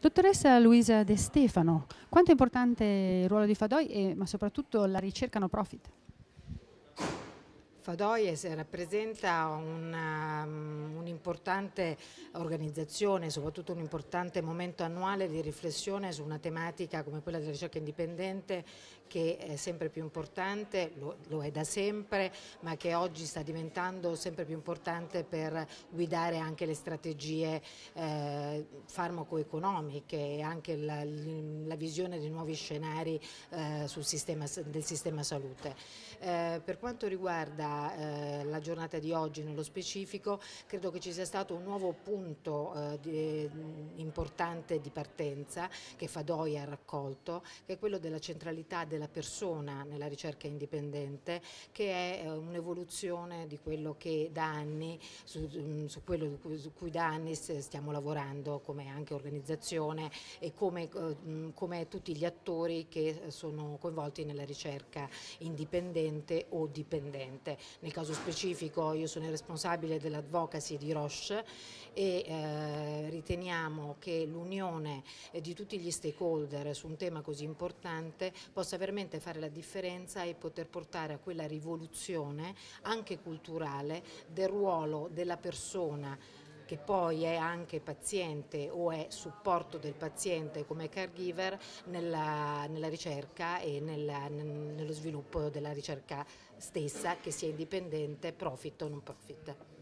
Dottoressa Luisa De Stefano, quanto è importante il ruolo di Fadoi e ma soprattutto la ricerca no profit? Fadoies rappresenta um, un'importante un organizzazione, soprattutto un importante momento annuale di riflessione su una tematica come quella della ricerca indipendente che è sempre più importante, lo, lo è da sempre, ma che oggi sta diventando sempre più importante per guidare anche le strategie eh, farmacoeconomiche e anche la, la, visione di nuovi scenari eh, sistema, del sistema salute. Eh, per quanto riguarda eh, la giornata di oggi nello specifico, credo che ci sia stato un nuovo punto eh, di, importante di partenza che Fadoi ha raccolto, che è quello della centralità della persona nella ricerca indipendente, che è eh, un'evoluzione di quello che da anni, su, mm, su quello su cui da anni stiamo lavorando come anche organizzazione e come, eh, mm, come tutti gli attori che sono coinvolti nella ricerca indipendente o dipendente. Nel caso specifico io sono il responsabile dell'advocacy di Roche e eh, riteniamo che l'unione di tutti gli stakeholder su un tema così importante possa veramente fare la differenza e poter portare a quella rivoluzione anche culturale del ruolo della persona che poi è anche paziente o è supporto del paziente come caregiver nella, nella ricerca e nella, nello sviluppo della ricerca stessa che sia indipendente, profit o non profit.